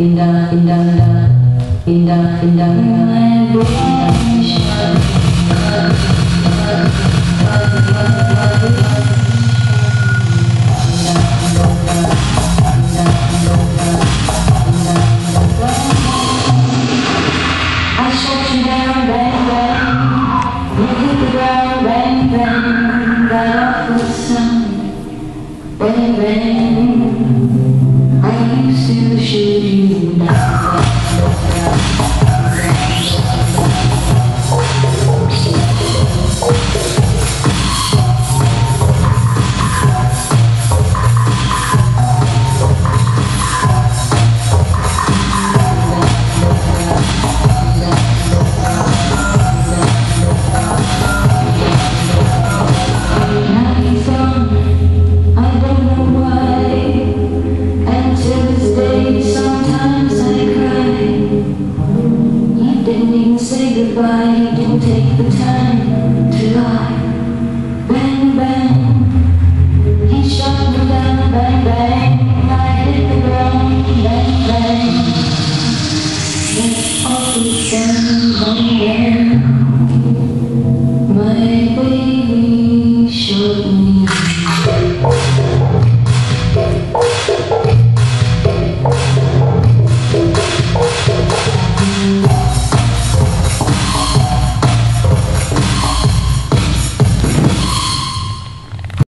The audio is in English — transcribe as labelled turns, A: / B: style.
A: indah indah I shut you down, bang, bang. You hit the ground. say goodbye, you didn't take the time to lie. Bang, bang, he shot me down, bang, bang. I hit the ground, bang, bang. Went off the ground, bang, bang. My baby shot me.